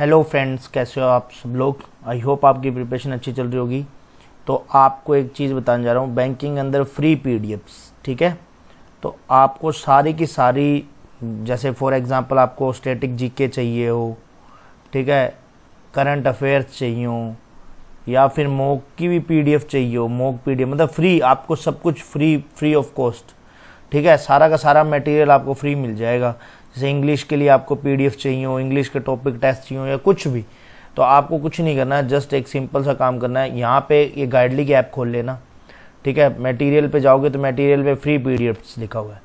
Hello friends कैसे हो आप सब लोग? आई होप आपकी प्रिपरेशन अच्छी चल रही होगी। तो आपको एक चीज़ बताने जा रहा हूँ बैंकिंग अंदर फ्री पीडीएफ ठीक है? तो आपको सारी की सारी, जैसे फॉर एग्जांपल आपको स्टैटिक जीके चाहिए हो, ठीक है? करंट अफेयर्स चाहिए हो, या फिर मोक की भी पीडीएफ चाहिए हो मोक पीडीएफ मतलब फ्री आपको सब कुछ फ्री फ्री ऑफ़ कॉस्ट ठीक है? सारा का सारा मटेरियल आपको फ्री मिल जाएगा। जैसे इंग्लिश के लिए आपको पीडीएफ चाहिए हो इंग्लिश के टॉपिक टेस्ट चाहिए हो या कुछ भी तो आपको कुछ नहीं करना है जस्ट एक सिंपल सा काम करना है। यहाँ पे ये गाइडली की ऐप खोल लेना, ठीक है? मटेरियल पे जाओगे तो मटेरियल पे फ्री पीडीएफ लिखा हुआ है,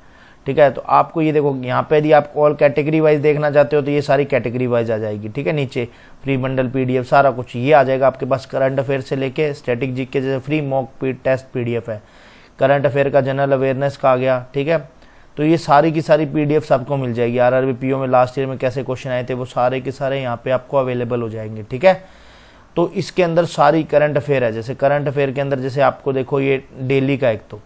ठीक है? तो आपको ये देखो, यहाँ पे यदि आप ऑल कैटेगरी वाइज देखना चाहते हो तो ये सारी कैटेगरी वाइज आ जाएगी, ठीक है? नीचे फ्री बंडल पीडीएफ सारा कुछ ये आ जाएगा आपके पास करंट अफेयर से लेके स्टैटिक जी के जैसे फ्री मॉक टेस्ट पीडीएफ है। करंट अफेयर का जनरल अवेयरनेस का आ गया, ठीक है? तो ये सारी की सारी पीडीएफ आपको मिल जाएगी। आर आर पीओ में लास्ट ईयर में कैसे क्वेश्चन आए थे, वो सारे के सारे यहाँ पे आपको अवेलेबल हो जाएँगे, ठीक है? तो इसके अंदर सारी करंट अफेयर है। जैसे करंट अफेयर के अंदर जैसे आपको देखो ये डेली का एक तो।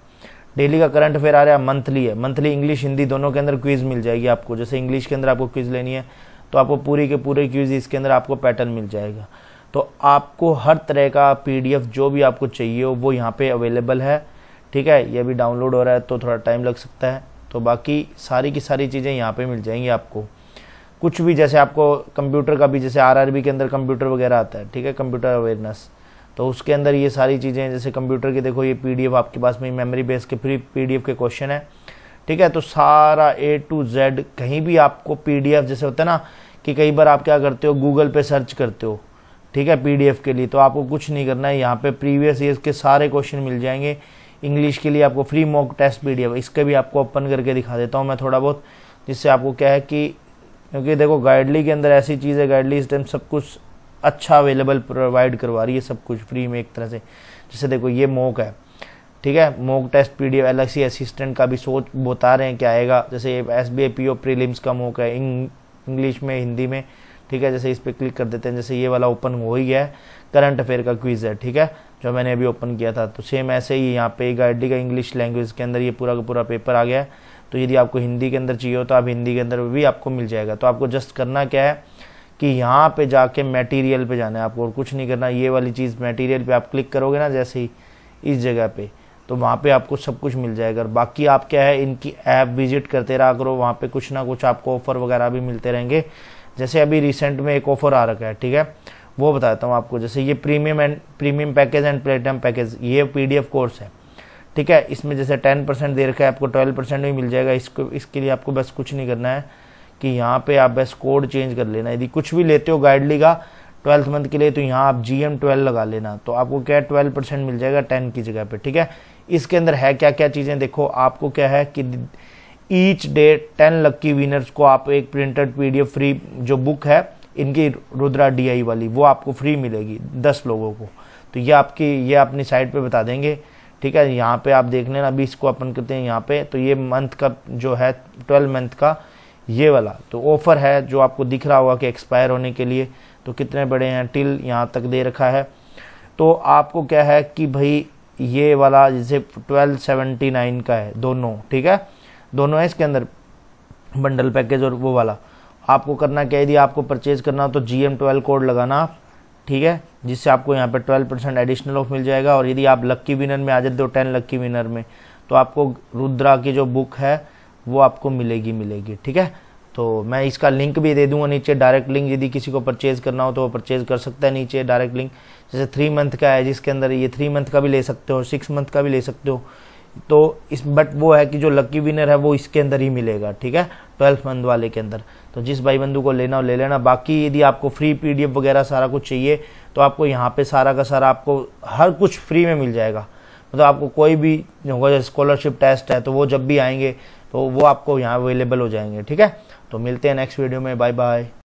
डेली का करंट अफेयर आ रहा है मंथली है। मंथली इंग्लिश हिंदी दोनों के अंदर क्विज मिल जाएगी आपको। जैसे इंग्लिश के अंदर आपको क्विज लेनी है तो आपको पूरी के पूरे क्विज इसके अंदर आपको पैटर्न मिल जाएगा। तो आपको हर तरह का पीडीएफ जो भी आपको चाहिए हो, वो यहाँ पे अवेलेबल है, ठीक है? ये भी डाउनलोड हो रहा है तो थोड़ा टाइम लग सकता है। तो बाकी सारी की सारी चीज़ें यहाँ पे मिल जाएँगी आपको। कुछ भी जैसे आपको कंप्यूटर का भी, जैसे आरआरबी के अंदर कंप्यूटर वगैरह आता है, ठीक है? कंप्यूटर अवेयरनेस तो उसके अंदर ये सारी चीज़ें जैसे कंप्यूटर की देखो, ये पीडीएफ आपके पास में मेमोरी बेस के, फ्री पीडीएफ के क्वेश्चन है, ठीक है? तो सारा ए टू जेड कहीं भी आपको पीडीएफ जैसे होता है ना, कि कई बार आप क्या करते हो गूगल पे सर्च करते हो, ठीक है? पीडीएफ के लिए। तो आपको कुछ नहीं करना है, यहाँ पे प्रीवियस ईयर के सारे क्वेश्चन मिल जाएँगे। इंग्लिश के लिए आपको फ्री मॉक टेस्ट पीडीएफ इसके भी आपको ओपन करके दिखा देता हूँ मैं थोड़ा बहुत, जिससे आपको क्या है कि, क्योंकि देखो गाइडली के अंदर ऐसी चीज़ है गाइडली इस टाइम सब कुछ अच्छा अवेलेबल प्रोवाइड करवा रही है सब कुछ फ्री में एक तरह से। जैसे देखो ये मोक है, ठीक है? Mock test P D L assistant का भी सोच बता रहे हैं क्या आएगा। जैसे S B I P O prelims का मोक है इंग्लिश में हिंदी में। ठीक है, जैसे इस पर क्लिक कर देते हैं, जैसे ये वाला ओपन हो ही गया है करंट अफेयर का क्विज है, ठीक है, जो मैंने अभी ओपन किया था। तो सेम ऐसे ही यहाँ पे गाइडी का इंग्लिश लैंग्वेज के अंदर ये पूरा का पूरा पेपर आ गया तो यदि आपको हिंदी के अंदर चाहिए हो तो आप हिंदी के अंदर भी आपको मिल जाएगा। तो आपको जस्ट करना क्या है कि यहाँ पे जाके मटेरियल पे जाना है आपको, और कुछ नहीं करना, ये वाली चीज़ मटेरियल पे आप क्लिक करोगे ना, जैसे ही इस जगह पे तो वहाँ पे आपको सब कुछ मिल जाएगा। और बाकी आप क्या है, इनकी ऐप विज़िट करते रहा करो, वहाँ पे कुछ ना कुछ आपको ऑफ़र वगैरह भी मिलते रहेंगे। जैसे अभी रिसेंट में एक ऑफ़र आ रखा है, ठीक है? वो बताता हूँ आपको, जैसे ये premium and premium package and platinum package ये पीडीएफ कोर्स है, ठीक है? इसमें जैसे टेन परसेंट दे रखा है, आपको ट्वेल्व परसेंट भी मिल जाएगा। इसको, इसके लिए आपको बस कुछ नहीं करना है कि यहाँ पे आप बस कोड चेंज कर लेना। यदि कुछ भी लेते हो गाइडली का ट्वेल्थ मंथ के लिए तो यहाँ आप जी एम ट्वेल्व लगा लेना। तो आपको क्या है ट्वेल्व परसेंट मिल जाएगा टेन की जगह पे, ठीक है? इसके अंदर है क्या क्या चीज़ें? देखो, आपको क्या है कि each day ten lucky winners को आप एक प्रिंटेड पीडीएफ फ्री जो बुक है, इनकी रुद्रा डीआई वाली, वो आपको फ्री मिलेगी दस लोगों को। तो ये आपकी, ये अपनी साइट पे बता देंगे, ठीक है? यहाँ पे आप देख लेना, अभी इसको अपन करते हैं यहाँ पे। तो ये मंथ का जो है ट्वेल्व मंथ का ये वाला। तो ऑफ़र है जो आपको दिख रहा होगा कि एक्सपायर होने के लिए। तो कितने बड़े हैं टिल यहाँ तक दे रखा है। तो आपको क्या है कि भाई ये वाला, जैसे ट्वेल्व सेवेंटी नाइन का है, दोनों, ठीक है? दोनों है इसके अंदर बंडल पैकेज और वो वाला। आपको करना क्या यदि आपको परचेज करना हो तो जी एम ट्वेल्व कोड लगाना आप ठीक है? जिससे आपको यहाँ पे ट्वेल्व परसेंट एडिशनल ऑफ़ मिल जाएगा और यदि आप लक्की विनर में आ जाते हो टेन लक्की विनर में तो आपको रुद्रा की जो बुक है, वो आपको मिलेगी मिलेगी, ठीक है? तो मैं इसका लिंक भी दे दूँगा नीचे डायरेक्ट लिंक यदि किसी को परचेज करना हो तो वो परचेज कर सकता है नीचे डायरेक्ट लिंक जैसे थ्री मंथ का है, जिसके अंदर ये थ्री मंथ का भी ले सकते हो सिक्स मंथ का भी ले सकते हो। तो इस बट वो है कि जो लकी विनर है, वो इसके अंदर ही मिलेगा, ठीक है? ट्वेल्थ मंथ वाले के अंदर। तो जिस भाई बंधु को लेना हो, ले लेना। बाकी यदि आपको फ्री पीडीएफ वगैरह सारा कुछ चाहिए तो आपको यहाँ पे सारा का सारा आपको हर कुछ फ्री में मिल जाएगा। मतलब आपको कोई भी होगा, जैसे स्कॉलरशिप टेस्ट है तो वो जब भी आएँगे तो वो आपको यहाँ अवेलेबल हो जाएँगे, ठीक है? तो मिलते हैं नेक्स्ट वीडियो में। Bye bye